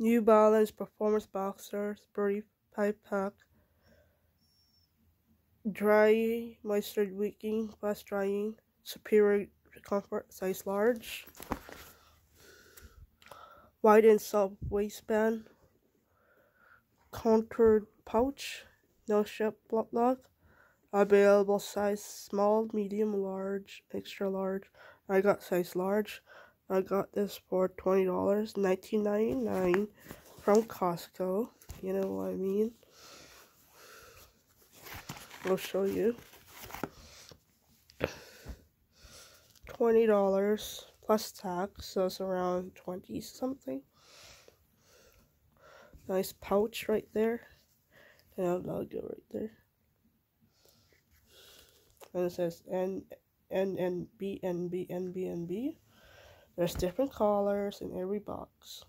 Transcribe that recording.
New Balance Performance Boxers Brief Pipe Pack Dry Moisture Wicking Fast Drying Superior Comfort Size Large Wide and soft waistband Contoured pouch No ship lock Available size small, medium, large, extra large. I got size large. I got this for $20, $19.99 from Costco. You know what I mean? I'll show you. $20 plus tax, so it's around 20 something. Nice pouch right there. And a logo right there. And it says N N N B N B N B N B. There's different colors in every box.